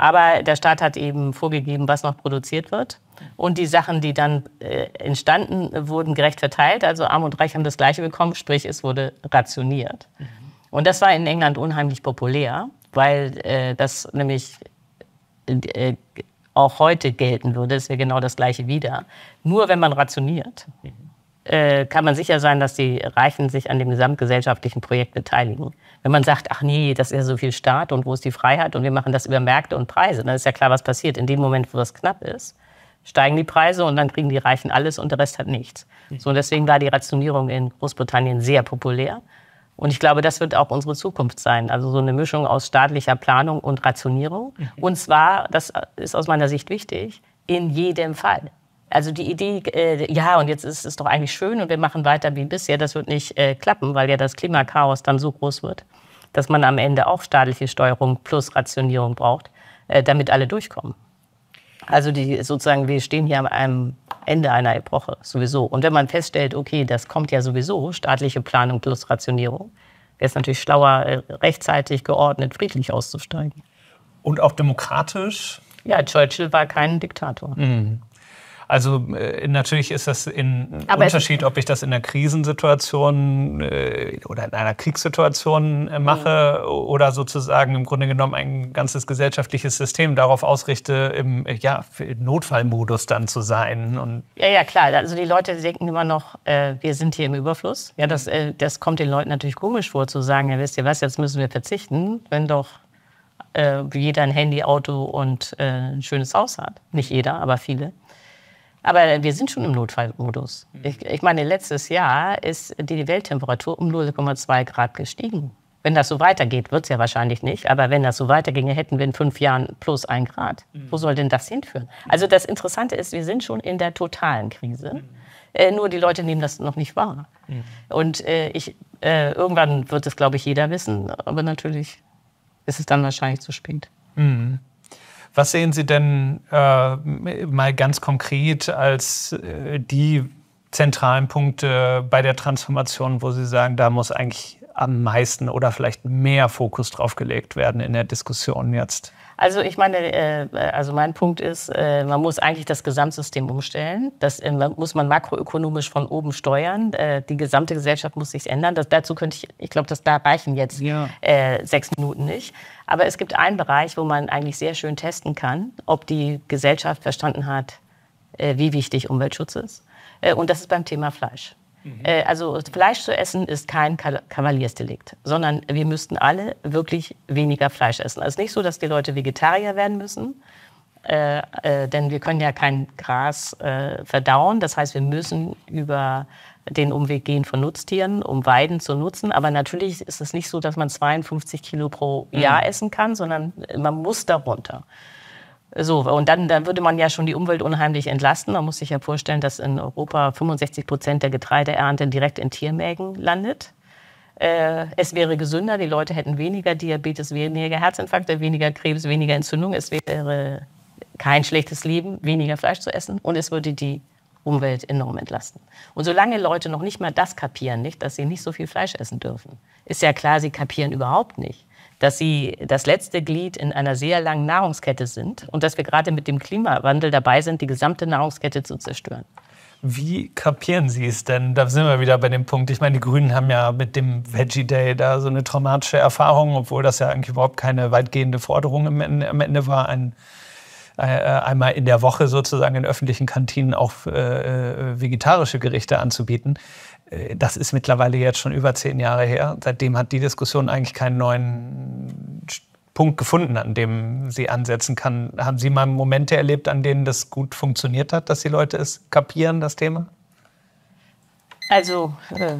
Aber der Staat hat eben vorgegeben, was noch produziert wird und die Sachen, die dann äh, entstanden, wurden gerecht verteilt. Also Arm und Reich haben das Gleiche bekommen, sprich es wurde rationiert. Mhm. Und das war in England unheimlich populär, weil äh, das nämlich äh, auch heute gelten würde. Es wäre genau das Gleiche wieder. Nur wenn man rationiert, mhm. Äh, kann man sicher sein, dass die Reichen sich an dem gesamtgesellschaftlichen Projekt beteiligen. Wenn man sagt, ach nee, das ist ja so viel Staat und wo ist die Freiheit und wir machen das über Märkte und Preise, dann ist ja klar, was passiert. In dem Moment, wo das knapp ist, steigen die Preise und dann kriegen die Reichen alles und der Rest hat nichts. So, und deswegen war die Rationierung in Großbritannien sehr populär. Und ich glaube, das wird auch unsere Zukunft sein. Also so eine Mischung aus staatlicher Planung und Rationierung. Mhm. Und zwar, das ist aus meiner Sicht wichtig, in jedem Fall. Also die Idee, äh, ja, und jetzt ist es doch eigentlich schön und wir machen weiter wie bisher, das wird nicht äh, klappen, weil ja das Klimakaos dann so groß wird, dass man am Ende auch staatliche Steuerung plus Rationierung braucht, äh, damit alle durchkommen. Also die, sozusagen, wir stehen hier am Ende einer Epoche sowieso. Und wenn man feststellt, okay, das kommt ja sowieso, staatliche Planung plus Rationierung, wäre es natürlich schlauer, äh, rechtzeitig, geordnet, friedlich auszusteigen. Und auch demokratisch? Ja, Churchill war kein Diktator. Mhm. Also äh, natürlich ist das ein Unterschied, ob ich das in einer Krisensituation äh, oder in einer Kriegssituation äh, mache mhm. oder sozusagen im Grunde genommen ein ganzes gesellschaftliches System darauf ausrichte, im ja, Notfallmodus dann zu sein. Und ja, ja, klar. Also die Leute denken immer noch, äh, wir sind hier im Überfluss. Ja, das, äh, das kommt den Leuten natürlich komisch vor, zu sagen, ja, wisst ihr was, jetzt müssen wir verzichten, wenn doch äh, jeder ein Handy, Auto und ein schönes Haus hat. Nicht jeder, aber viele. Aber wir sind schon im Notfallmodus. Mhm. Ich, ich meine, letztes Jahr ist die Welttemperatur um 0,2 Grad gestiegen. Wenn das so weitergeht, wird es ja wahrscheinlich nicht. Aber wenn das so weiterginge, hätten wir in fünf Jahren plus ein Grad. Mhm. Wo soll denn das hinführen? Also das Interessante ist, wir sind schon in der totalen Krise. Mhm. Äh, nur die Leute nehmen das noch nicht wahr. Mhm. Und äh, ich, äh, irgendwann wird es, glaube ich, jeder wissen. Aber natürlich ist es dann wahrscheinlich zu spät. Mhm. Was sehen Sie denn äh, mal ganz konkret als äh, die zentralen Punkte bei der Transformation, wo Sie sagen, da muss eigentlich am meisten oder vielleicht mehr Fokus drauf gelegt werden in der Diskussion jetzt? Also ich meine, äh, also mein Punkt ist, äh, man muss eigentlich das Gesamtsystem umstellen. Das äh, muss man makroökonomisch von oben steuern. Die gesamte Gesellschaft muss sich ändern. Das, dazu könnte ich, ich glaube, das da reichen jetzt ja. Sechs Minuten nicht. Aber es gibt einen Bereich, wo man eigentlich sehr schön testen kann, ob die Gesellschaft verstanden hat, äh, wie wichtig Umweltschutz ist. und das ist beim Thema Fleisch. Mhm. Äh, also Fleisch zu essen ist kein Kavaliersdelikt, sondern wir müssten alle wirklich weniger Fleisch essen. Also es ist nicht so, dass die Leute Vegetarier werden müssen, äh, äh, denn wir können ja kein Gras äh, verdauen. Das heißt, wir müssen über den Umweg gehen von Nutztieren, um Weiden zu nutzen. Aber natürlich ist es nicht so, dass man 52 Kilo pro Jahr mhm. essen kann, sondern man muss darunter. So, und dann, dann würde man ja schon die Umwelt unheimlich entlasten. Man muss sich ja vorstellen, dass in Europa 65 Prozent der Getreideernte direkt in Tiermägen landet. Äh, es wäre gesünder, die Leute hätten weniger Diabetes, weniger Herzinfarkte, weniger Krebs, weniger Entzündung. Es wäre kein schlechtes Leben, weniger Fleisch zu essen und es würde die Umwelt enorm entlasten. Und solange Leute noch nicht mal das kapieren, nicht, dass sie nicht so viel Fleisch essen dürfen, ist ja klar, sie kapieren überhaupt nicht, dass sie das letzte Glied in einer sehr langen Nahrungskette sind und dass wir gerade mit dem Klimawandel dabei sind, die gesamte Nahrungskette zu zerstören. Wie kapieren Sie es denn? Da sind wir wieder bei dem Punkt. Ich meine, die Grünen haben ja mit dem Veggie Day da so eine traumatische Erfahrung, obwohl das ja eigentlich überhaupt keine weitgehende Forderung am Ende, war, ein, einmal in der Woche sozusagen in öffentlichen Kantinen auch äh, äh vegetarische Gerichte anzubieten. Äh, das ist mittlerweile jetzt schon über zehn Jahre her. Seitdem hat die Diskussion eigentlich keinen neuen Punkt gefunden, an dem sie ansetzen kann. Haben Sie mal Momente erlebt, an denen das gut funktioniert hat, dass die Leute es kapieren, das Thema? Also, äh, äh,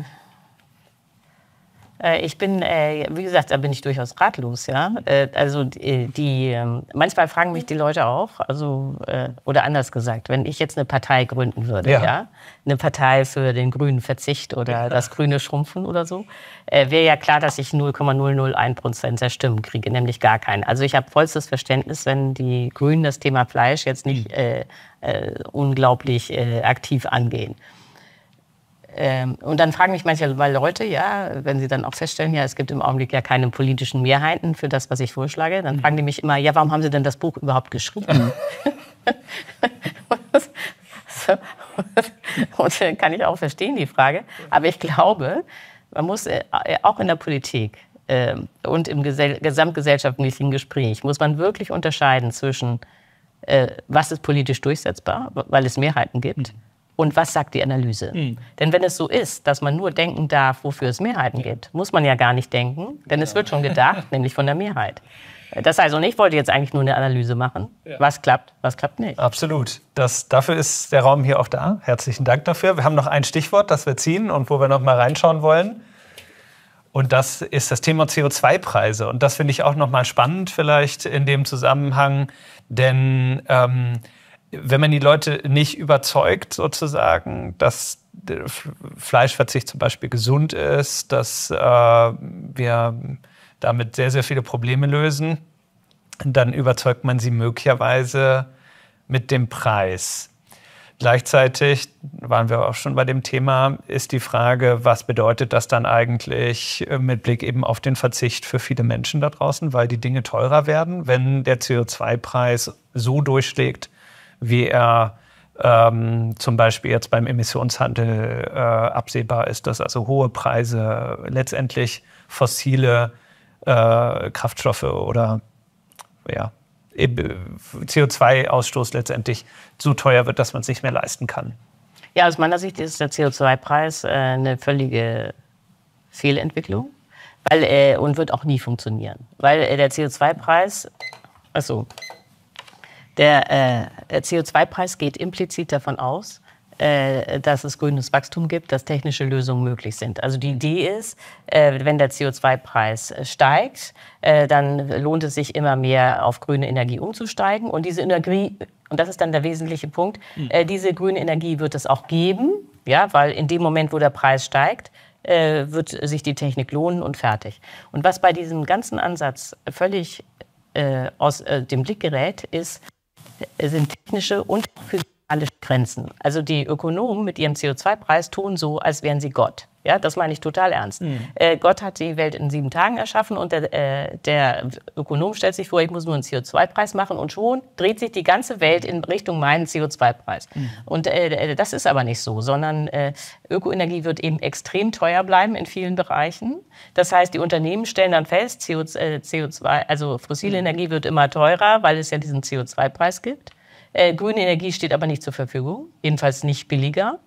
ich bin, äh, wie gesagt, da bin ich durchaus ratlos, ja. Äh, also die, ähm, manchmal fragen mich die Leute auch, also oder anders gesagt, wenn ich jetzt eine Partei gründen würde, ja, ja eine Partei für den grünen Verzicht oder das grüne Schrumpfen oder so, wäre ja klar, dass ich 0,001 Prozent der Stimmen kriege, nämlich gar keinen. Also ich habe vollstes Verständnis, wenn die Grünen das Thema Fleisch jetzt nicht äh, äh, unglaublich äh, aktiv angehen. Ähm, und dann fragen mich manchmal Leute, ja, wenn sie dann auch feststellen, ja, es gibt im Augenblick ja keine politischen Mehrheiten für das, was ich vorschlage, dann mhm. fragen die mich immer, ja, warum haben Sie denn das Buch überhaupt geschrieben? so, <laughs> und äh, kann ich auch verstehen, die Frage. Aber ich glaube, man muss äh, auch in der Politik äh, und im gesamtgesellschaftlichen Gespräch, muss man wirklich unterscheiden zwischen, äh, was ist politisch durchsetzbar, weil es Mehrheiten gibt, mhm und was sagt die Analyse. Mhm. Denn wenn es so ist, dass man nur denken darf, wofür es Mehrheiten gibt, muss man ja gar nicht denken, denn es wird schon gedacht, <laughs> nämlich von der Mehrheit. Das heißt, und ich wollte jetzt eigentlich nur eine Analyse machen. Was klappt, was klappt nicht. Absolut. Das, dafür ist der Raum hier auch da. Herzlichen Dank dafür. Wir haben noch ein Stichwort, das wir ziehen und wo wir noch mal reinschauen wollen. Und das ist das Thema CO2-Preise. Und das finde ich auch noch mal spannend vielleicht in dem Zusammenhang, denn ähm, wenn man die Leute nicht überzeugt, sozusagen, dass Fleischverzicht zum Beispiel gesund ist, dass äh, wir damit sehr, sehr viele Probleme lösen, dann überzeugt man sie möglicherweise mit dem Preis. Gleichzeitig waren wir auch schon bei dem Thema, ist die Frage, was bedeutet das dann eigentlich äh, mit Blick eben auf den Verzicht für viele Menschen da draußen, weil die Dinge teurer werden, wenn der CO2-Preis so durchschlägt, wie er ähm, zum Beispiel jetzt beim Emissionshandel äh, absehbar ist, dass also hohe Preise letztendlich fossile äh, Kraftstoffe oder ja, CO2-Ausstoß letztendlich so teuer wird, dass man es nicht mehr leisten kann. Ja, aus meiner Sicht ist der CO2-Preis äh, eine völlige Fehlentwicklung weil, äh, und wird auch nie funktionieren. Weil äh, der CO2-Preis, also der, äh, der CO2-Preis geht implizit davon aus, äh, dass es grünes Wachstum gibt, dass technische Lösungen möglich sind. Also die Idee ist, äh, wenn der CO2-Preis äh, steigt, dann lohnt es sich immer mehr auf grüne Energie umzusteigen. Und diese Energie, und das ist dann der wesentliche Punkt, mhm. diese grüne Energie wird es auch geben, ja, weil in dem Moment, wo der Preis steigt, wird sich die Technik lohnen und fertig. Und was bei diesem ganzen Ansatz völlig aus dem Blick gerät, ist, sind technische und physische alle Grenzen. Also die Ökonomen mit ihrem CO2-Preis tun so, als wären sie Gott. Ja, das meine ich total ernst. Mhm. Äh, Gott hat die Welt in sieben Tagen erschaffen und der, äh, der Ökonom stellt sich vor, ich muss nur einen CO2-Preis machen und schon dreht sich die ganze Welt in Richtung meinen CO2-Preis. Mhm. Und äh, äh, das ist aber nicht so, sondern äh, Ökoenergie wird eben extrem teuer bleiben in vielen Bereichen. Das heißt, die Unternehmen stellen dann fest, CO2, äh, also fossile mhm. Energie wird immer teurer, weil es ja diesen CO2-Preis gibt. Äh, grüne Energie steht aber nicht zur Verfügung, jedenfalls nicht billiger.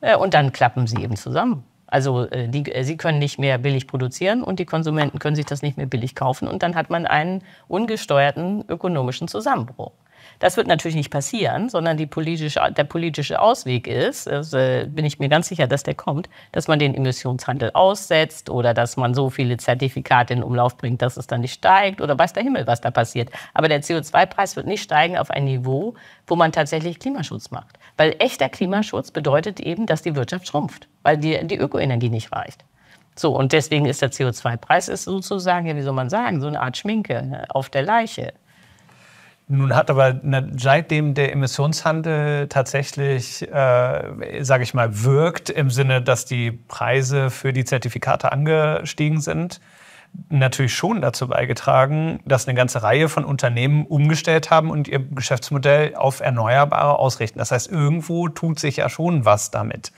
Äh, und dann klappen sie eben zusammen. Also äh, die, äh, sie können nicht mehr billig produzieren und die Konsumenten können sich das nicht mehr billig kaufen. Und dann hat man einen ungesteuerten ökonomischen Zusammenbruch. Das wird natürlich nicht passieren, sondern die politische, der politische Ausweg ist, äh, bin ich mir ganz sicher, dass der kommt, dass man den Emissionshandel aussetzt oder dass man so viele Zertifikate in Umlauf bringt, dass es dann nicht steigt oder weiß der Himmel, was da passiert. Aber der CO2-Preis wird nicht steigen auf ein Niveau, wo man tatsächlich Klimaschutz macht. Weil echter Klimaschutz bedeutet eben, dass die Wirtschaft schrumpft, weil die, die Ökoenergie nicht reicht. So, und deswegen ist der CO2-Preis sozusagen, ja, wie soll man sagen, so eine Art Schminke ne, auf der Leiche. Nun hat aber seitdem der Emissionshandel tatsächlich, äh, sage ich mal, wirkt im Sinne, dass die Preise für die Zertifikate angestiegen sind, natürlich schon dazu beigetragen, dass eine ganze Reihe von Unternehmen umgestellt haben und ihr Geschäftsmodell auf Erneuerbare ausrichten. Das heißt, irgendwo tut sich ja schon was damit.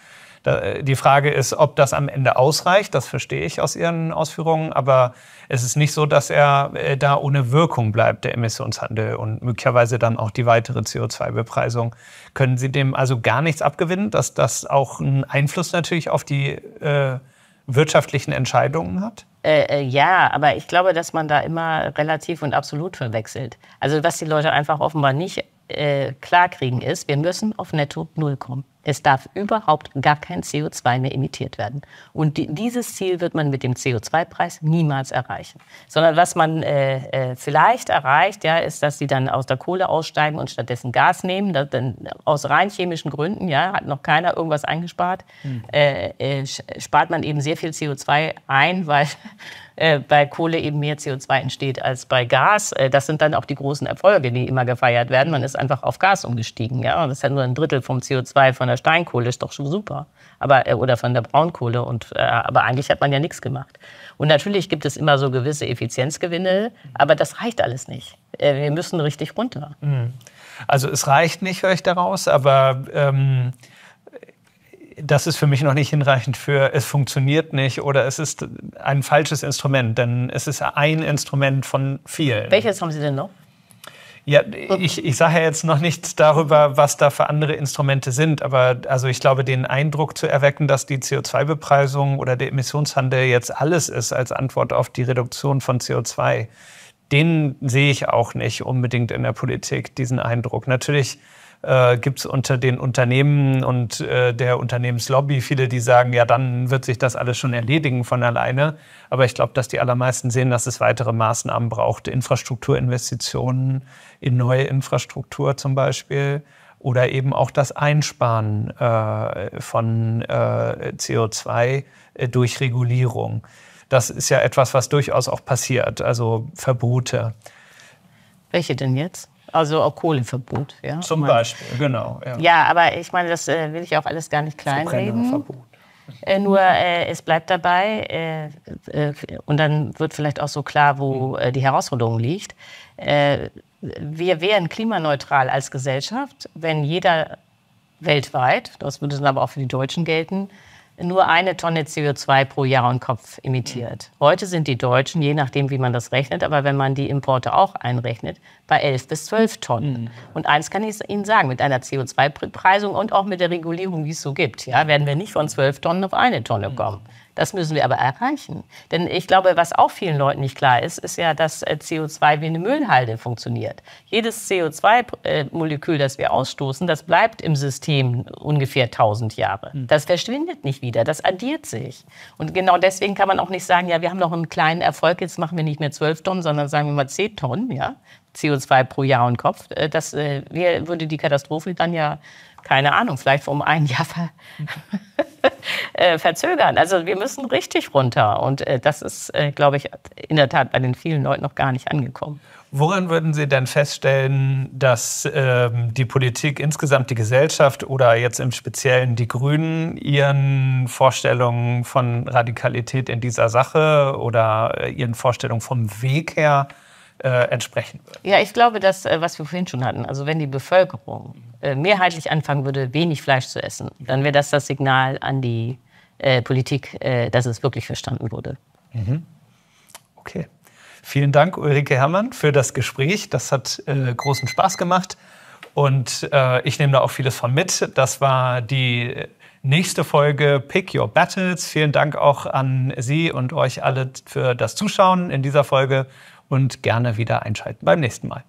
Äh, die Frage ist, ob das am Ende ausreicht. Das verstehe ich aus Ihren Ausführungen. Aber es ist nicht so, dass er äh, da ohne Wirkung bleibt, der Emissionshandel und möglicherweise dann auch die weitere CO2-Bepreisung. Können Sie dem also gar nichts abgewinnen, dass das auch einen Einfluss natürlich auf die äh, wirtschaftlichen Entscheidungen hat? Äh, äh, ja, aber ich glaube, dass man da immer relativ und absolut verwechselt. Also was die Leute einfach offenbar nicht äh, klarkriegen ist, wir müssen auf Netto Null kommen. Es darf überhaupt gar kein CO2 mehr emittiert werden. Und die, dieses Ziel wird man mit dem CO2-Preis niemals erreichen. Sondern was man äh, äh, vielleicht erreicht, ja, ist, dass sie dann aus der Kohle aussteigen und stattdessen Gas nehmen. Das, dann, aus rein chemischen Gründen, ja, hat noch keiner irgendwas eingespart, hm. äh, äh spart man eben sehr viel CO2 ein, <laughs> weil äh, bei Kohle eben mehr CO2 entsteht als bei Gas. Äh, das sind dann auch die großen Erfolge, die immer gefeiert werden. Man ist einfach auf Gas umgestiegen. Ja? Und das ist ja nur ein Drittel vom CO2 von der Steinkohle, ist doch schon super. Aber, äh, oder von der Braunkohle. Und, äh, aber eigentlich hat man ja nichts gemacht. Und natürlich gibt es immer so gewisse Effizienzgewinne, aber das reicht alles nicht. Äh, wir müssen richtig runter. Mhm. Also es reicht nicht, höre ich daraus, aber ähm, das ist für mich noch nicht hinreichend für, es funktioniert nicht oder es ist ein falsches Instrument, denn es ist ein Instrument von vielen. Welches haben Sie denn noch? Ja, ich, ich sage ja jetzt noch nichts darüber, was da für andere Instrumente sind, aber also ich glaube, den Eindruck zu erwecken, dass die CO2-Bepreisung oder der Emissionshandel jetzt alles ist als Antwort auf die Reduktion von CO2, den sehe ich auch nicht unbedingt in der Politik, diesen Eindruck. Natürlich äh, gibt es unter den Unternehmen und äh, der Unternehmenslobby viele, die sagen, ja, dann wird sich das alles schon erledigen von alleine. Aber ich glaube, dass die allermeisten sehen, dass es weitere Maßnahmen braucht. Infrastrukturinvestitionen in neue Infrastruktur zum Beispiel oder eben auch das Einsparen äh, von äh, CO2 äh, durch Regulierung. Das ist ja etwas, was durchaus auch passiert, also Verbote. Welche denn jetzt? Also auch Kohleverbot. Ja? Zum Beispiel, genau. Ja. ja, aber ich meine, das äh, will ich auch alles gar nicht kleinreden. Äh, nur äh, es bleibt dabei äh, äh, und dann wird vielleicht auch so klar, wo äh, die Herausforderung liegt. wir wären klimaneutral als Gesellschaft, wenn jeder weltweit, das würde dann aber auch für die Deutschen gelten, nur eine Tonne CO2 pro Jahr und Kopf emittiert. Heute sind die Deutschen, je nachdem, wie man das rechnet, aber wenn man die Importe auch einrechnet, bei 11 bis 12 Tonnen. Mhm. Und eins kann ich Ihnen sagen, mit einer CO2-Preisung und auch mit der Regulierung, die es so gibt, ja, werden wir nicht von 12 Tonnen auf eine Tonne kommen. Das müssen wir aber erreichen. Denn ich glaube, was auch vielen Leuten nicht klar ist, ist ja, dass äh, CO2 wie eine Müllhalde funktioniert. Jedes CO2-Molekül, das wir ausstoßen, das bleibt im System ungefähr 1000 Jahre. Hm. Das verschwindet nicht wieder, das addiert sich. Und genau deswegen kann man auch nicht sagen, ja, wir haben noch einen kleinen Erfolg, jetzt machen wir nicht mehr 12 Tonnen, sondern sagen wir mal 10 Tonnen, ja. CO2 pro Jahr und Kopf. Äh, das äh, würde die Katastrophe dann ja, keine Ahnung, vielleicht um ein <laughs> Jahr ver äh, verzögern. Also wir müssen richtig runter. Und äh, das ist, äh, glaube ich, in der Tat bei den vielen Leuten noch gar nicht angekommen. Woran würden Sie denn feststellen, dass ähm, die Politik insgesamt, die Gesellschaft oder jetzt im Speziellen die Grünen ihren Vorstellungen von Radikalität in dieser Sache oder äh, ihren Vorstellungen vom Weg her äh, entsprechen würde. Ja, ich glaube, dass, äh, was wir vorhin schon hatten, also wenn die Bevölkerung äh, mehrheitlich anfangen würde, wenig Fleisch zu essen, dann wäre das das Signal an die äh, Politik, äh, dass es wirklich verstanden wurde. Mhm. Okay. Vielen Dank, Ulrike Herrmann, für das Gespräch. Das hat äh, großen Spaß gemacht. Und ich nehme da auch vieles von mit. Das war die nächste Folge Pick Your Battles. Vielen Dank auch an Sie und euch alle für das Zuschauen in dieser Folge und gerne wieder einschalten beim nächsten Mal.